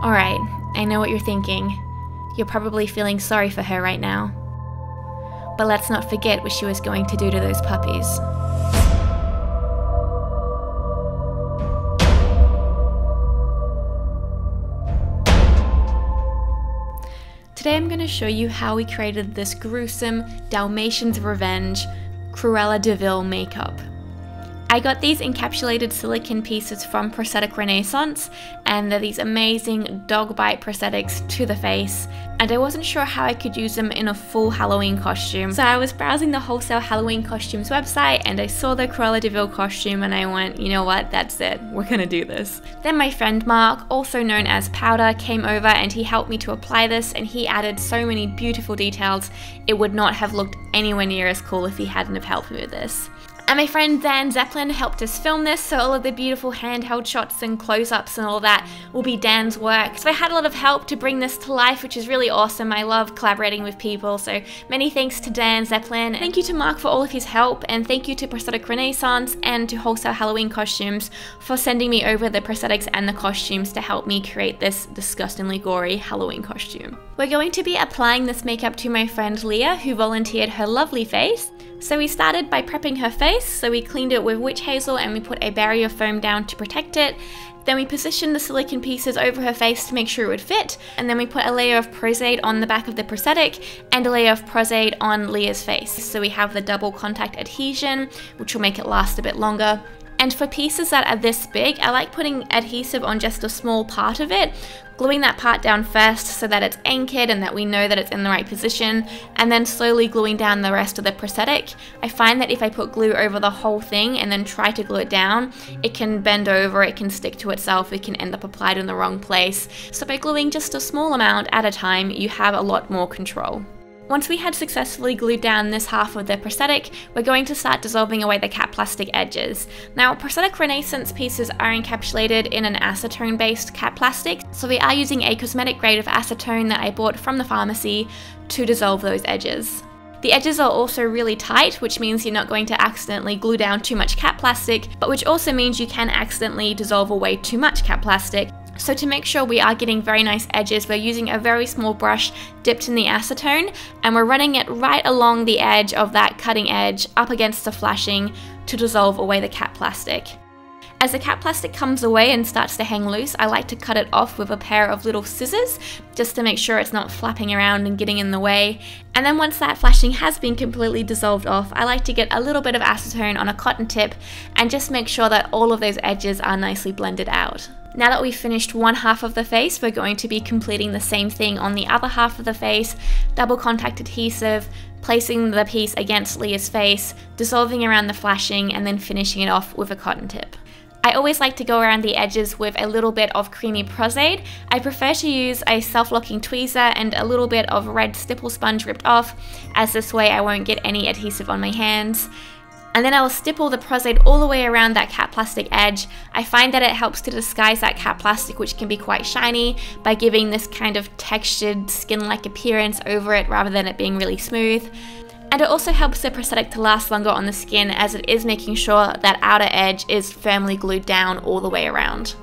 Alright, I know what you're thinking. You're probably feeling sorry for her right now. But let's not forget what she was going to do to those puppies. Today I'm going to show you how we created this gruesome Dalmatian's Revenge Cruella de Vil makeup. I got these encapsulated silicone pieces from Prosthetic Renaissance, and they're these amazing dog bite prosthetics to the face. And I wasn't sure how I could use them in a full Halloween costume. So I was browsing the wholesale Halloween costumes website and I saw the Cruella de Vil costume and I went, you know what, that's it, we're gonna do this. Then my friend Mark, also known as Powdah, came over and he helped me to apply this and he added so many beautiful details. It would not have looked anywhere near as cool if he hadn't have helped me with this. And my friend Dan Zeplin helped us film this, so all of the beautiful handheld shots and close-ups and all that will be Dan's work. So I had a lot of help to bring this to life, which is really awesome. I love collaborating with people, so many thanks to Dan Zeplin. Thank you to Mark for all of his help, and thank you to Prosthetic Renaissance and to Wholesale Halloween Costumes for sending me over the prosthetics and the costumes to help me create this disgustingly gory Halloween costume. We're going to be applying this makeup to my friend Leah, who volunteered her lovely face. So we started by prepping her face, so we cleaned it with witch hazel and we put a barrier foam down to protect it. Then we positioned the silicone pieces over her face to make sure it would fit, and then we put a layer of Pros-Aide on the back of the prosthetic and a layer of Pros-Aide on Leah's face. So we have the double contact adhesion, which will make it last a bit longer. And for pieces that are this big, I like putting adhesive on just a small part of it, gluing that part down first so that it's anchored and that we know that it's in the right position, and then slowly gluing down the rest of the prosthetic. I find that if I put glue over the whole thing and then try to glue it down, it can bend over, it can stick to itself, it can end up applied in the wrong place. So by gluing just a small amount at a time, you have a lot more control. Once we had successfully glued down this half of the prosthetic, we're going to start dissolving away the cap plastic edges. Now, prosthetic renaissance pieces are encapsulated in an acetone based cap plastic, so we are using a cosmetic grade of acetone that I bought from the pharmacy to dissolve those edges. The edges are also really tight, which means you're not going to accidentally glue down too much cap plastic, but which also means you can accidentally dissolve away too much cap plastic, so to make sure we are getting very nice edges, we're using a very small brush dipped in the acetone and we're running it right along the edge of that cutting edge up against the flashing to dissolve away the cap plastic. As the cap plastic comes away and starts to hang loose, I like to cut it off with a pair of little scissors just to make sure it's not flapping around and getting in the way. And then once that flashing has been completely dissolved off, I like to get a little bit of acetone on a cotton tip and just make sure that all of those edges are nicely blended out. Now that we've finished one half of the face, we're going to be completing the same thing on the other half of the face, double contact adhesive, placing the piece against Leah's face, dissolving around the flashing, and then finishing it off with a cotton tip. I always like to go around the edges with a little bit of creamy Pros-Aide. I prefer to use a self-locking tweezer and a little bit of red stipple sponge ripped off, as this way I won't get any adhesive on my hands. And then I'll stipple the Pros-Aide all the way around that cap plastic edge. I find that it helps to disguise that cap plastic, which can be quite shiny, by giving this kind of textured skin-like appearance over it rather than it being really smooth. And it also helps the prosthetic to last longer on the skin as it is making sure that outer edge is firmly glued down all the way around.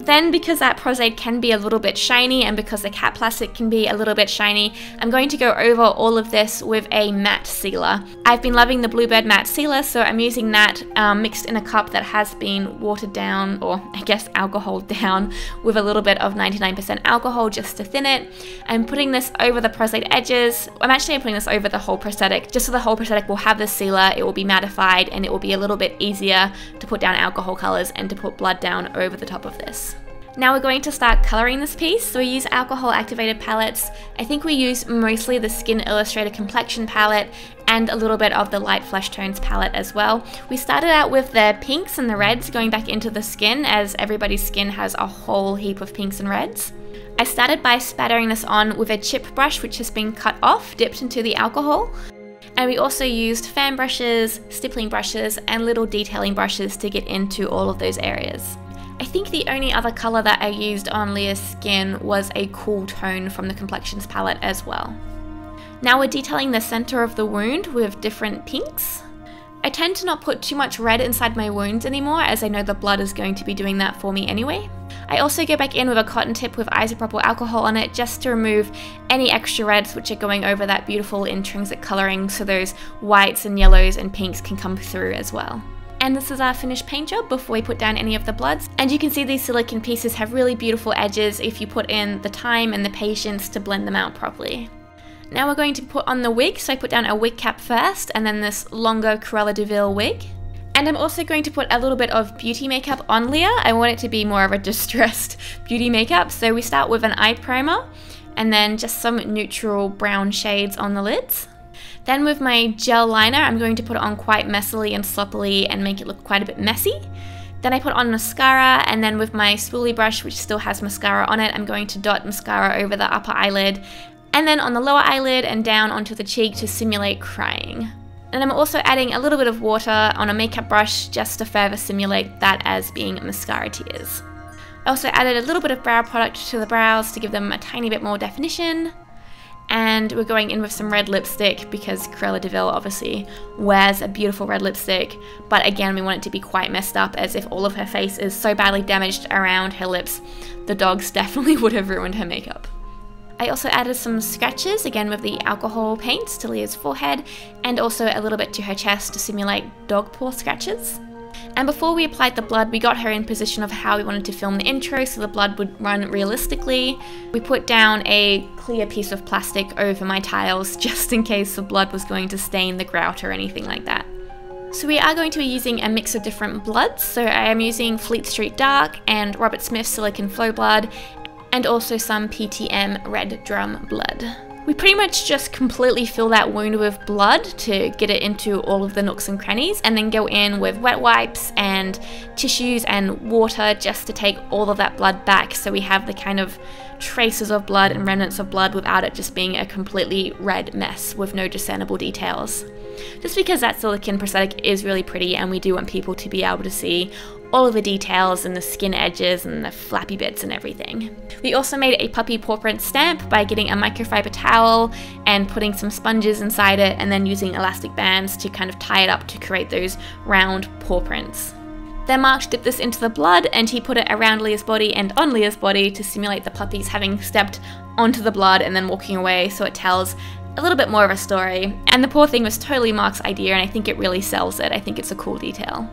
Then because that Pros-Aide can be a little bit shiny and because the cap plastic can be a little bit shiny, I'm going to go over all of this with a matte sealer. I've been loving the Bluebird matte sealer, so I'm using that um, mixed in a cup that has been watered down, or I guess alcohol down, with a little bit of 99% alcohol just to thin it. I'm putting this over the Pros-Aide edges. I'm actually putting this over the whole prosthetic, just so the whole prosthetic will have the sealer, it will be mattified, and it will be a little bit easier to put down alcohol colors and to put blood down over the top of this. Now we're going to start coloring this piece, so we use alcohol activated palettes. I think we use mostly the Skin Illustrator Complexion palette and a little bit of the Light Flesh Tones palette as well. We started out with the pinks and the reds going back into the skin as everybody's skin has a whole heap of pinks and reds. I started by spattering this on with a chip brush which has been cut off, dipped into the alcohol. And we also used fan brushes, stippling brushes, and little detailing brushes to get into all of those areas. I think the only other colour that I used on Leah's skin was a cool tone from the Complexions palette as well. Now we're detailing the centre of the wound with different pinks. I tend to not put too much red inside my wounds anymore as I know the blood is going to be doing that for me anyway. I also go back in with a cotton tip with isopropyl alcohol on it just to remove any extra reds which are going over that beautiful intrinsic colouring so those whites and yellows and pinks can come through as well. And this is our finished paint job before we put down any of the bloods. And you can see these silicone pieces have really beautiful edges if you put in the time and the patience to blend them out properly. Now we're going to put on the wig, so I put down a wig cap first and then this longer Cruella de Vil wig. And I'm also going to put a little bit of beauty makeup on Leah. I want it to be more of a distressed beauty makeup. So we start with an eye primer and then just some neutral brown shades on the lids. Then with my gel liner, I'm going to put it on quite messily and sloppily and make it look quite a bit messy. Then I put on mascara and then with my spoolie brush, which still has mascara on it, I'm going to dot mascara over the upper eyelid and then on the lower eyelid and down onto the cheek to simulate crying. And I'm also adding a little bit of water on a makeup brush just to further simulate that as being mascara tears. I also added a little bit of brow product to the brows to give them a tiny bit more definition and we're going in with some red lipstick because Cruella de Vil obviously wears a beautiful red lipstick, but again we want it to be quite messed up as if all of her face is so badly damaged around her lips, the dogs definitely would have ruined her makeup. I also added some scratches, again with the alcohol paints to Leah's forehead, and also a little bit to her chest to simulate dog paw scratches. And before we applied the blood, we got her in position of how we wanted to film the intro so the blood would run realistically. We put down a clear piece of plastic over my tiles just in case the blood was going to stain the grout or anything like that. So we are going to be using a mix of different bloods. So I am using Fleet Street Dark and Robert Smith Silicon Flow Blood and also some PTM Red Drum Blood. We pretty much just completely fill that wound with blood to get it into all of the nooks and crannies and then go in with wet wipes and tissues and water just to take all of that blood back so we have the kind of traces of blood and remnants of blood without it just being a completely red mess with no discernible details. Just because that silicone prosthetic is really pretty and we do want people to be able to see all of the details and the skin edges and the flappy bits and everything. We also made a puppy paw print stamp by getting a microfiber towel and putting some sponges inside it and then using elastic bands to kind of tie it up to create those round paw prints. Then Mark dipped this into the blood and he put it around Leah's body and on Leah's body to simulate the puppies having stepped onto the blood and then walking away so it tells a little bit more of a story. And the poor thing was totally Mark's idea and I think it really sells it. I think it's a cool detail.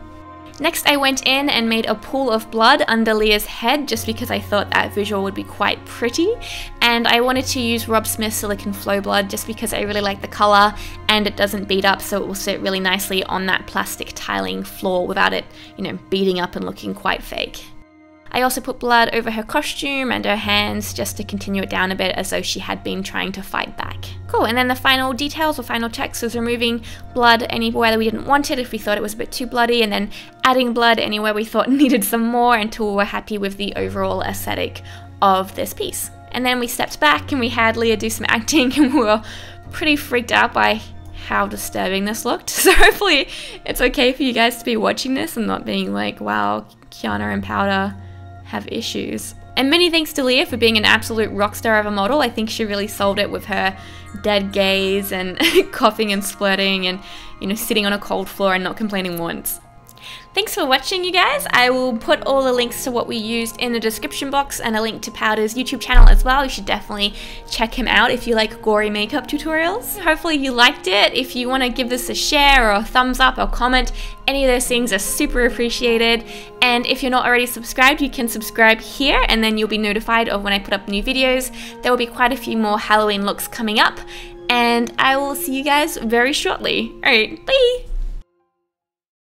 Next I went in and made a pool of blood under Leah's head just because I thought that visual would be quite pretty and I wanted to use Rob Smith Silicon Flow Blood just because I really like the colour and it doesn't beat up so it will sit really nicely on that plastic tiling floor without it, you know, beating up and looking quite fake. I also put blood over her costume and her hands just to continue it down a bit as though she had been trying to fight back. Cool, and then the final details or final checks was removing blood anywhere that we didn't want it if we thought it was a bit too bloody, and then adding blood anywhere we thought needed some more until we were happy with the overall aesthetic of this piece. And then we stepped back and we had Leah do some acting and we were pretty freaked out by how disturbing this looked. So hopefully it's okay for you guys to be watching this and not being like, wow, Kiana and Powdah have issues. And many thanks to Leah for being an absolute rock star of a model. I think she really sold it with her dead gaze and coughing and splurting and, you know, sitting on a cold floor and not complaining once. Thanks for watching you guys. I will put all the links to what we used in the description box and a link to Powdah's YouTube channel as well. You should definitely check him out if you like gory makeup tutorials. Hopefully you liked it. If you want to give this a share or a thumbs up or comment, any of those things are super appreciated. And if you're not already subscribed, you can subscribe here and then you'll be notified of when I put up new videos. There will be quite a few more Halloween looks coming up and I will see you guys very shortly. Alright, bye!